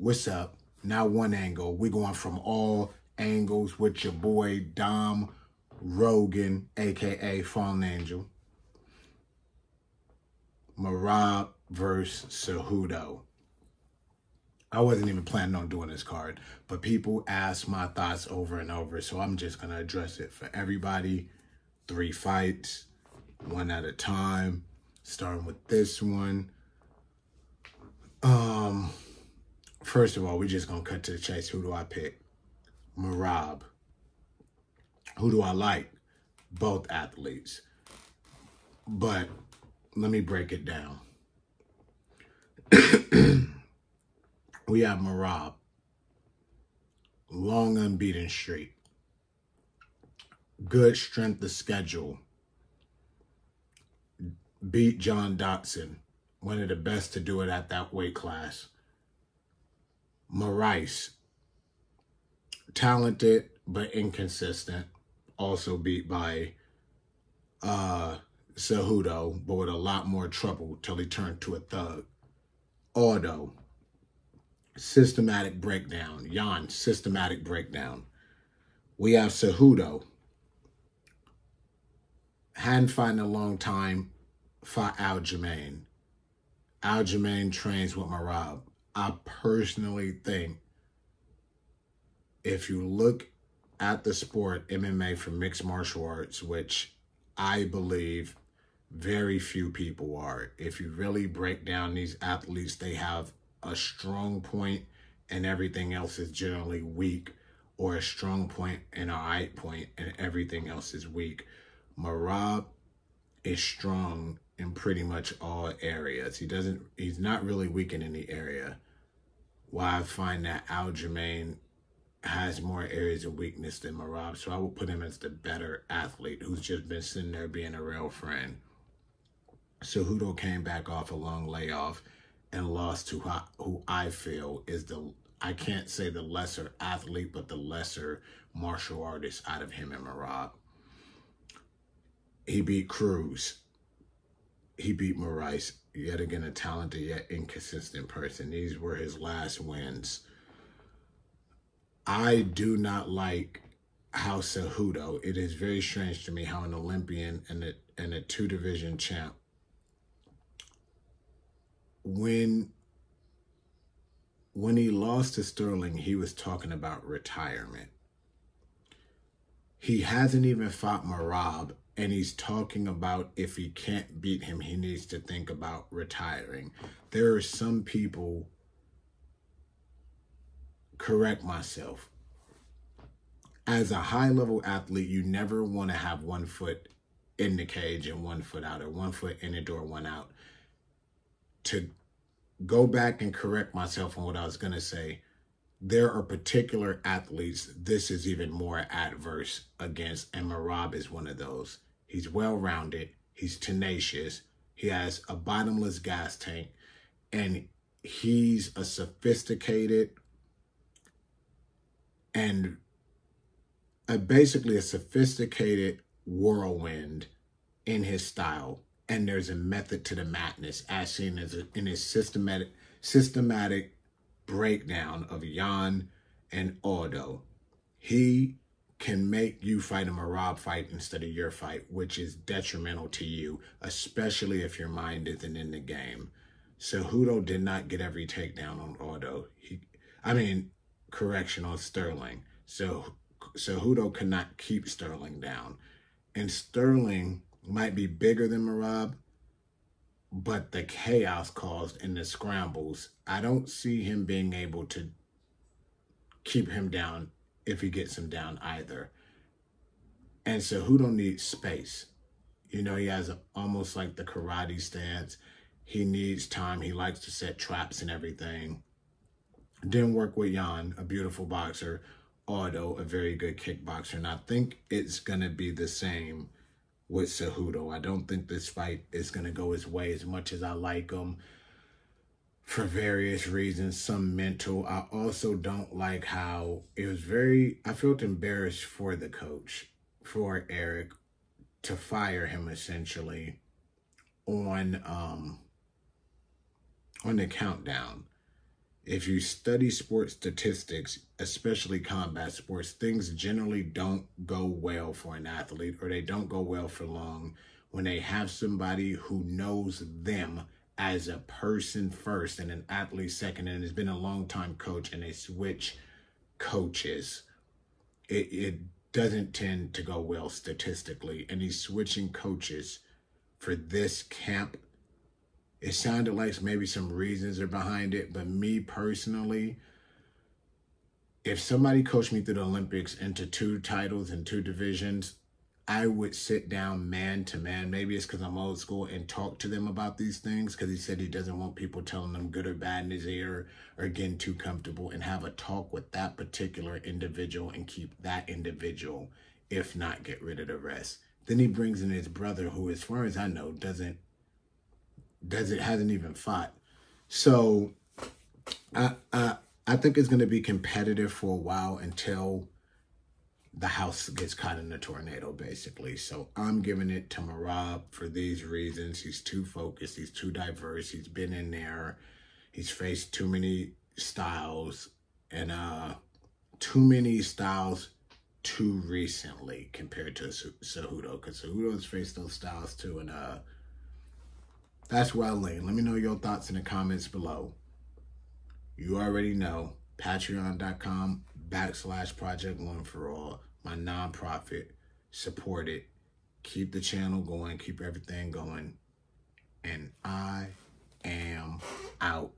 what's up? Now one angle. We're going from all angles with your boy Dom Rogan, aka Fallen Angel. Merab versus Cejudo. I wasn't even planning on doing this card, but people ask my thoughts over and over, so I'm just going to address it for everybody. Three fights, one at a time, starting with this one. Um, first of all, we're just going to cut to the chase. Who do I pick? Merab. Who do I like? Both athletes. But let me break it down. we have Merab, long unbeaten streak, good strength of schedule, beat John Dodson, one of the best to do it at that weight class. Moraes, talented but inconsistent, also beat by uh Cejudo, but with a lot more trouble till he turned to a thug. Aldo, systematic breakdown. Yan, systematic breakdown. We have Cejudo. Hadn't fought in a long time, fought Aljamain. Aljamain trains with Merab. I personally think if you look at the sport MMA for mixed martial arts, which I believe very few people are. If you really break down these athletes, they have a strong point and everything else is generally weak, or a strong point and a high point and everything else is weak. Merab is strong in pretty much all areas. He doesn't, he's not really weak in any area. Why I find that Aljamain has more areas of weakness than Merab, so I will put him as the better athlete who's just been sitting there being a real friend. Cejudo came back off a long layoff and lost to who I feel is the, I can't say the lesser athlete, but the lesser martial artist out of him and Merab. He beat Cruz. He beat Moraes. Yet again, a talented yet inconsistent person. These were his last wins. I do not like how Cejudo, it is very strange to me how an Olympian and a, and a two division champ when when he lost to Sterling, he was talking about retirement. He hasn't even fought Merab, and he's talking about if he can't beat him, he needs to think about retiring. There are some people, correct myself, as a high level athlete, you never want to have one foot in the cage and one foot out, or one foot in the door, one out to go back and correct myself on what I was going to say, there are particular athletes this is even more adverse against, and Merab is one of those. He's well rounded, he's tenacious, he has a bottomless gas tank, and he's a sophisticated and a, basically a sophisticated whirlwind in his style and there's a method to the madness as seen as a, in his systematic systematic breakdown of Yan and Aldo. He can make you fight a Merab fight instead of your fight, which is detrimental to you, especially if your mind isn't in the game. Cejudo did not get every takedown on Aldo. He, I mean, correction on Sterling. So Cejudo could not keep Sterling down. And Sterling might be bigger than Merab, but the chaos caused in the scrambles, I don't see him being able to keep him down if he gets him down either. And so who don't need space? You know, he has a, almost like the karate stance. He needs time. He likes to set traps and everything. Didn't work with Yan, a beautiful boxer. Aldo, a very good kickboxer. And I think it's going to be the same with Cejudo. I don't think this fight is going to go his way as much as I like him for various reasons, some mental. I also don't like how it was very, I felt embarrassed for the coach, for Eric, to fire him essentially on, um, on the countdown. If you study sports statistics, especially combat sports, things generally don't go well for an athlete or they don't go well for long when they have somebody who knows them as a person first and an athlete second and has been a long time coach and they switch coaches. It, it doesn't tend to go well statistically. And he's switching coaches for this camp. It sounded like maybe some reasons are behind it, but me personally, if somebody coached me through the Olympics into two titles and two divisions, I would sit down man to man. Maybe it's because I'm old school and talk to them about these things because he said he doesn't want people telling them good or bad in his ear or getting too comfortable and have a talk with that particular individual and keep that individual, if not get rid of the rest. Then he brings in his brother, who, as far as I know, doesn't doesn't hasn't even fought. So I I I think it's gonna be competitive for a while until the house gets caught in a tornado, basically. So I'm giving it to Merab for these reasons. He's too focused. He's too diverse. He's been in there. He's faced too many styles and uh, too many styles too recently compared to Cejudo. Because Cejudo's faced those styles too. And uh, that's where I lean. Let me know your thoughts in the comments below. You already know. Patreon.com backslash Project One for All, my nonprofit. Support it. Keep the channel going. Keep everything going. And I am out.